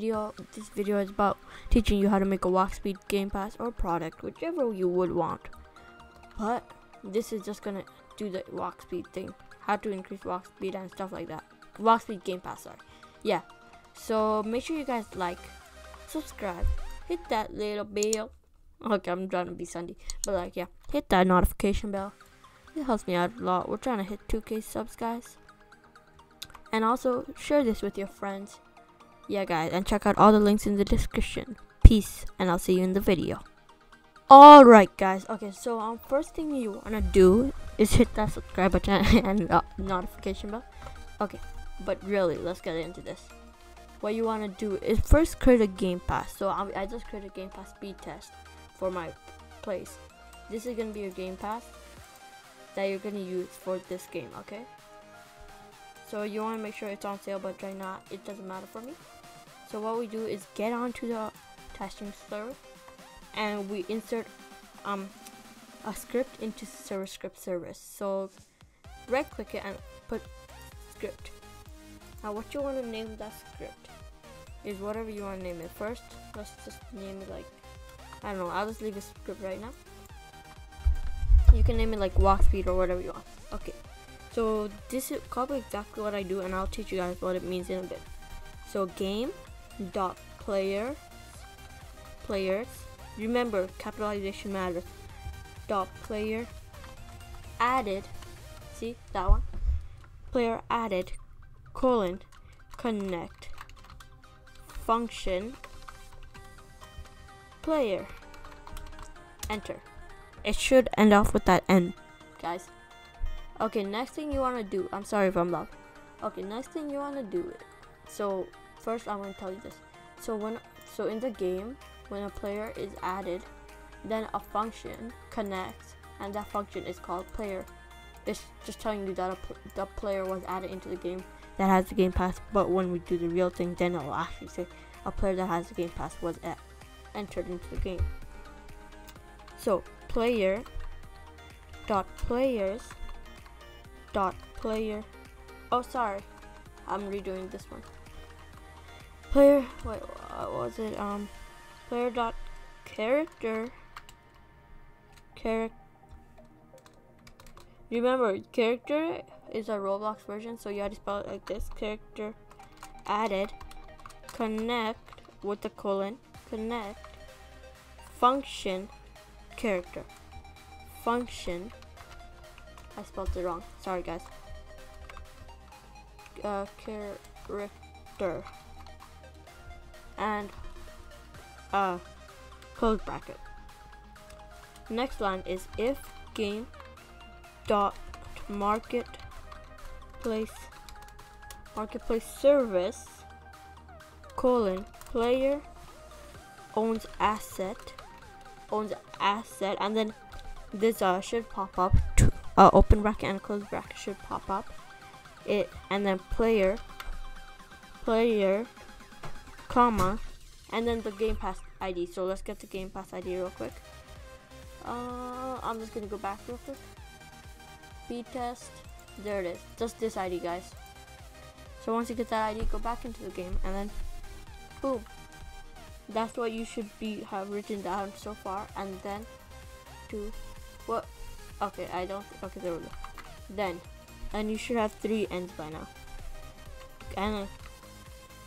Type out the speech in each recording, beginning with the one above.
video. This video is about teaching you how to make a walk speed game pass or product, whichever you would want. But this is just gonna do the walk speed thing, how to increase walk speed and stuff like that. Walk speed game pass, sorry. Yeah. So make sure you guys like, subscribe, hit that little bell. Okay, I'm trying to be Sunday, but like yeah, hit that notification bell. It helps me out a lot. We're trying to hit 2k subs, guys. And also share this with your friends. Yeah, guys, and check out all the links in the description. Peace, and I'll see you in the video. Alright, guys. Okay, so um, first thing you wanna do is hit that subscribe button and uh, notification bell. Okay, but really, let's get into this. What you wanna do is first create a game pass. So um, I just created a game pass speed test for my place. This is gonna be your game pass that you're gonna use for this game. Okay. So you want to make sure it's on sale, but right now it doesn't matter for me. So what we do is get onto the testing server, and we insert um a script into server script service. So right click it and put script. Now what you want to name that script is whatever you want to name it. First, let's just name it like I don't know. I'll just leave a script right now. You can name it like walk speed or whatever you want. Okay. So this is copy exactly what I do and I'll teach you guys what it means in a bit. So game dot player players remember capitalization matters dot player added see that one? Player added colon connect function player enter. It should end off with that n guys. Okay, next thing you want to do, I'm sorry if I'm loud. Okay, next thing you want to do, it so first I'm going to tell you this. So when, so in the game, when a player is added, then a function connects, and that function is called player. It's just telling you that a pl the player was added into the game that has the game pass, but when we do the real thing, then it'll actually say a player that has the game pass was entered into the game. So player dot players dot player oh sorry I'm redoing this one player wait what was it um player dot character character remember character is a Roblox version so you have to spell it like this character added connect with the colon connect function character function I spelled it wrong. Sorry, guys. Uh, character. And, uh, close bracket. Next line is if game dot marketplace marketplace service colon player owns asset owns asset and then this uh should pop up uh, open bracket and close bracket should pop up it and then player player comma and then the game pass id so let's get the game pass id real quick uh, i'm just gonna go back real quick speed test there it is just this id guys so once you get that id go back into the game and then boom that's what you should be have written down so far and then do what Okay, I don't. Okay, there we go. Then, and you should have three ends by now. And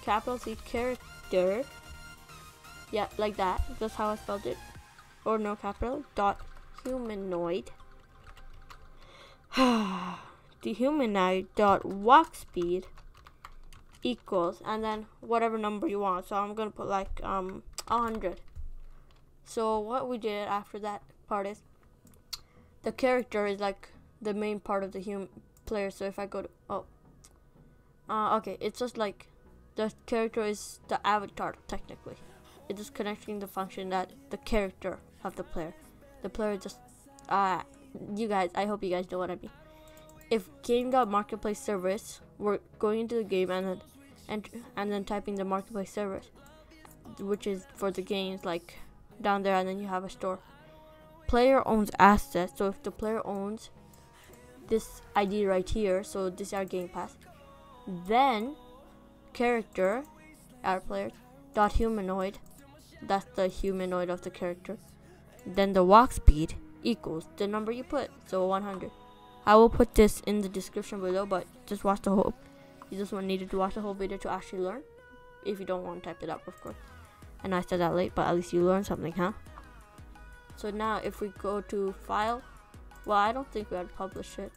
capital C character. Yeah, like that. That's how I spelled it. Or no capital. Dot humanoid. the humanoid dot walk speed equals and then whatever number you want. So I'm gonna put like um a hundred. So what we did after that part is the character is like the main part of the human player. So if I go to oh, uh, okay, it's just like the character is the avatar technically. It's connecting the function that the character of the player. The player just uh you guys. I hope you guys know what I mean. If game.marketplace service, we're going into the game and then and and then typing the marketplace service, which is for the games like down there, and then you have a store player owns assets. So if the player owns this ID right here, so this is our game pass, then character, our players, dot humanoid. That's the humanoid of the character. Then the walk speed equals the number you put, so 100. I will put this in the description below, but just watch the whole. You just want needed to watch the whole video to actually learn. If you don't want to type it up, of course. And I said that late, but at least you learned something, huh? So now, if we go to file, well, I don't think we had to publish it.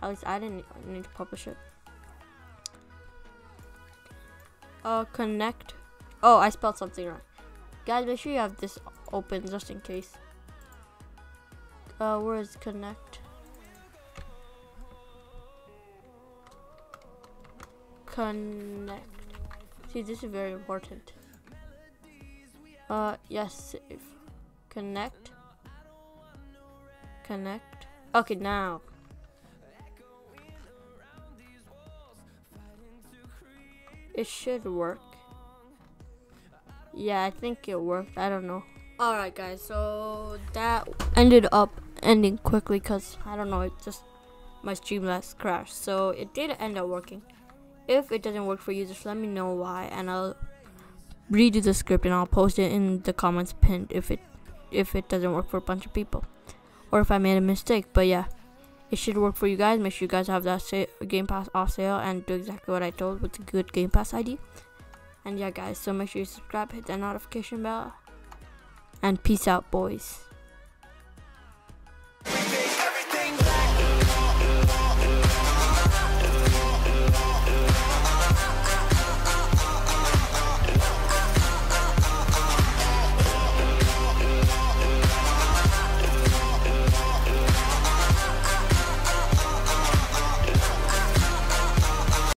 At least I didn't need to publish it. Uh, connect. Oh, I spelled something wrong. Guys, make sure you have this open just in case. Uh, where is connect? Connect. See, this is very important. Uh, yes, save. Connect. Connect. Okay, now. It should work. Yeah, I think it worked. I don't know. Alright, guys, so that ended up ending quickly because I don't know, it just my Streamlabs crashed. So it did end up working. If it doesn't work for you, just let me know why, and I'll redo the script and I'll post it in the comments pinned if it if it doesn't work for a bunch of people, or if I made a mistake. But yeah, it should work for you guys. Make sure you guys have that Game Pass off sale and do exactly what I told with the good Game Pass ID. And yeah, guys, so make sure you subscribe, hit that notification bell, and peace out, boys.